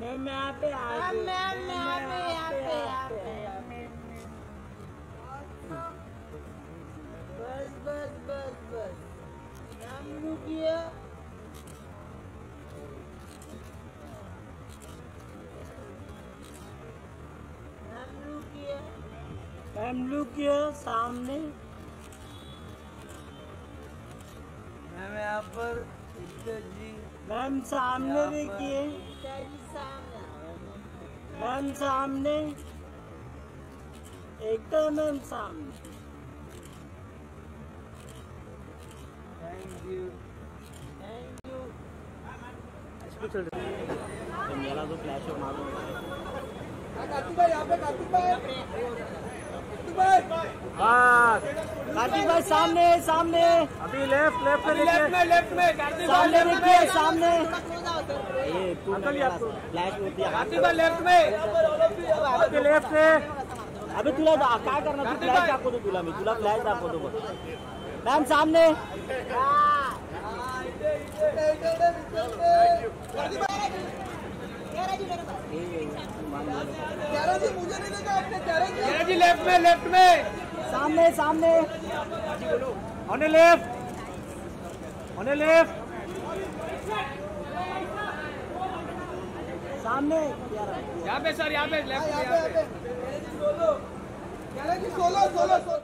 Ma'am यहाँ पे आ गई। मैम, यहाँ पे, यहाँ पे, यहाँ पे। यहाँ पे। बस बस बस बस नाम लुक सामने मैम यहाँ पर जी मैम सामने देखिए मैम सामने एकदम मैम सामने। थैंक यू थैंक यू मेला तो फ्लैश हाँ कार्तिक भाई सामने सामने। अभी लेफ़्ट लेफ़्ट में लेफ़्ट में लेफ़्ट में। कार्तिक भाई सामने। लेफ़्ट में सामने। तू आपको- लेफ़्ट में। लेफ़्ट में अबे तुला काय तू? फ्लॅश तुला मी तुला फ्लॅश दाखवतो बघ मॅम सामने। जी लेफ़्ट में लेफ़्ट में। सामने सामने। ऑन लेफ़्ट ऑन लेफ़्ट सामने। यहाँ पे सर यहाँ पे लेफ़्ट यहाँ पे सोलो सोलो सोलो।